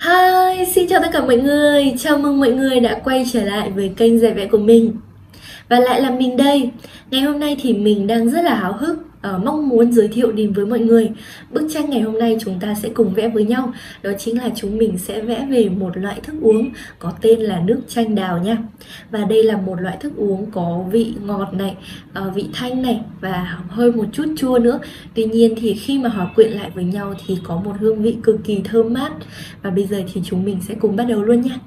Hi, xin chào tất cả mọi người. Chào mừng mọi người đã quay trở lại với kênh giải vẽ của mình. Và lại là mình đây. Ngày hôm nay thì mình đang rất là háo hức uh, mong muốn giới thiệu đến với mọi người. Bức tranh ngày hôm nay chúng ta sẽ cùng vẽ với nhau. Đó chính là chúng mình sẽ vẽ về một loại thức uống có tên là nước chanh đào nha. Và đây là một loại thức uống có vị ngọt này uh, vị thanh này và hơi một chút chua nữa. Tuy nhiên thì khi mà hòa quyện lại với nhau thì có một hương vị cực kỳ thơm mát. Và bây giờ thì chúng mình sẽ cùng bắt đầu luôn nha.